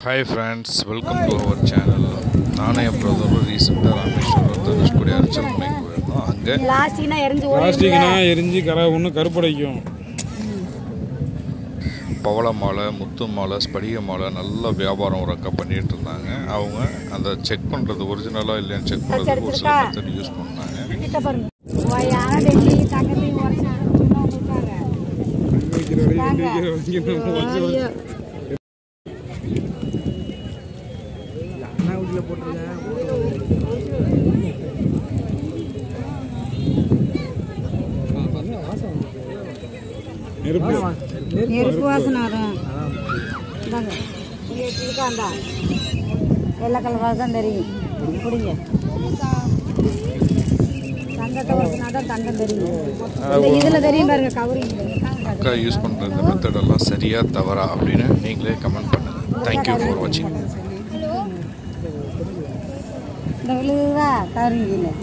Hi friends welcome to our channel நானும் என் பிரதரும் ரீசெண்டாக ராமேஸ்வரம் தனுஷ்கோடி அரிச்சல் மலைக்கு போயிருந்தோம் அங்கே. பிளாஸ்டிக்னா எரிஞ்சு கரை ஒன்று கருப்படைக்கும். பவள மாலை முத்து மாலை ஸ்படிக மாலை நல்ல வியாபாரம் ஒரு அக்கா பண்ணிட்டு இருந்தாங்க. அவங்க அந்த செக் பண்ணுறது ஒரிஜினலாக இல்லையான்னு செக் பண்ணுறதுக்கு ஒரு சில மெத்தட் யூஸ் பண்ணாங்க. வச்சு ஐயோ. நெருப்பு. வாசனை இருக்காண்டா வெள்ளை கலர் வாசம் தெரியும். குடிங்க. தங்கத்தை வாசனா தான் தங்கம் தெரியும். இதில் தெரியும் பாருங்க கவரிங் அக்கா யூஸ் பண்ணுற இந்த மெத்தடெல்லாம் சரியா தவறா அப்படின்னு நீங்களே கமெண்ட் பண்ணுங்கள் தேங்க்யூ ஃபார் வாட்சிங் ดูลือว่าตาลีเนี่ย